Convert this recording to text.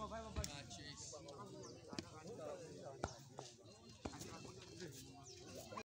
Gotcha.